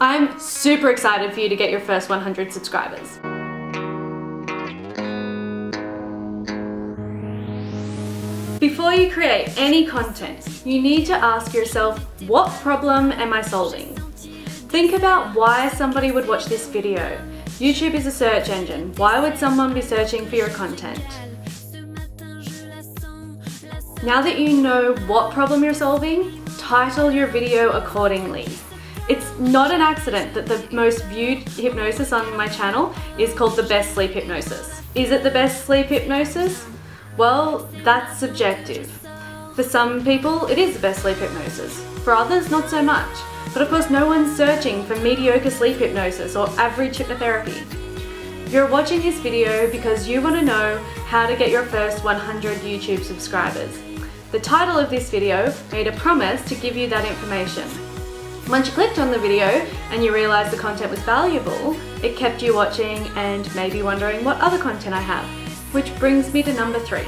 I'm super excited for you to get your first 100 subscribers. Before you create any content, you need to ask yourself, what problem am I solving? Think about why somebody would watch this video. YouTube is a search engine. Why would someone be searching for your content? Now that you know what problem you're solving, title your video accordingly. It's not an accident that the most viewed hypnosis on my channel is called the best sleep hypnosis. Is it the best sleep hypnosis? Well, that's subjective. For some people, it is the best sleep hypnosis. For others, not so much. But of course, no one's searching for mediocre sleep hypnosis or average hypnotherapy. You're watching this video because you want to know how to get your first 100 YouTube subscribers. The title of this video made a promise to give you that information. Once you clicked on the video and you realised the content was valuable, it kept you watching and maybe wondering what other content I have. Which brings me to number three.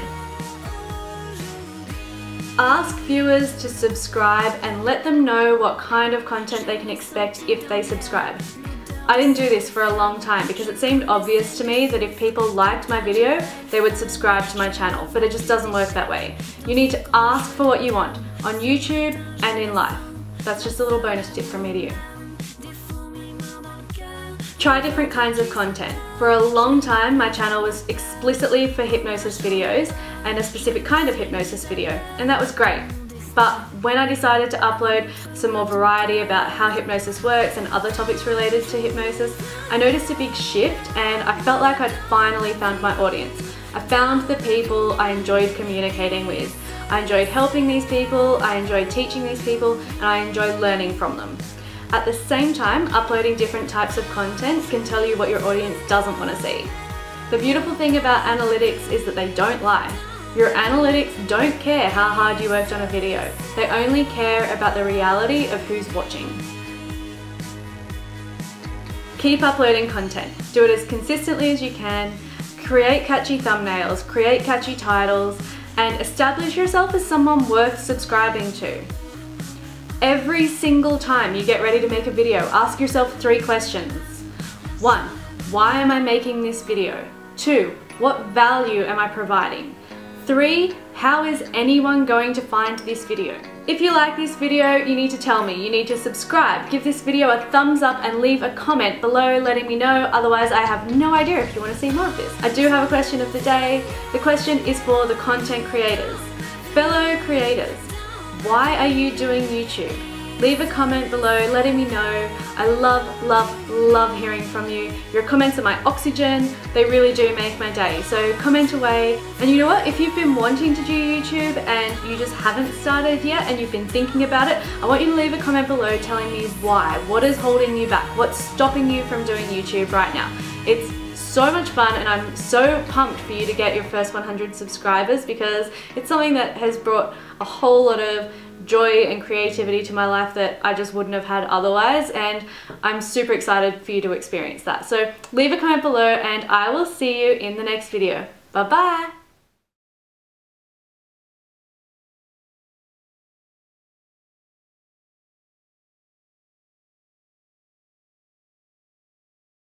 Ask viewers to subscribe and let them know what kind of content they can expect if they subscribe. I didn't do this for a long time because it seemed obvious to me that if people liked my video, they would subscribe to my channel, but it just doesn't work that way. You need to ask for what you want on YouTube and in life. That's just a little bonus tip from me to you. Try different kinds of content. For a long time, my channel was explicitly for hypnosis videos and a specific kind of hypnosis video, and that was great. But when I decided to upload some more variety about how hypnosis works and other topics related to hypnosis, I noticed a big shift and I felt like I'd finally found my audience. I found the people I enjoyed communicating with. I enjoyed helping these people, I enjoyed teaching these people, and I enjoyed learning from them. At the same time, uploading different types of content can tell you what your audience doesn't want to see. The beautiful thing about analytics is that they don't lie. Your analytics don't care how hard you worked on a video. They only care about the reality of who's watching. Keep uploading content. Do it as consistently as you can. Create catchy thumbnails, create catchy titles, and establish yourself as someone worth subscribing to. Every single time you get ready to make a video, ask yourself three questions. One, why am I making this video? Two, what value am I providing? Three, how is anyone going to find this video? If you like this video, you need to tell me. You need to subscribe, give this video a thumbs up and leave a comment below letting me know, otherwise I have no idea if you want to see more of this. I do have a question of the day. The question is for the content creators. Fellow creators, why are you doing YouTube? Leave a comment below letting me know. I love, love, love hearing from you. Your comments are my oxygen. They really do make my day. So comment away. And you know what? If you've been wanting to do YouTube and you just haven't started yet and you've been thinking about it, I want you to leave a comment below telling me why. What is holding you back? What's stopping you from doing YouTube right now? It's so much fun and I'm so pumped for you to get your first 100 subscribers because it's something that has brought a whole lot of joy and creativity to my life that I just wouldn't have had otherwise and I'm super excited for you to experience that. So leave a comment below and I will see you in the next video. Bye bye!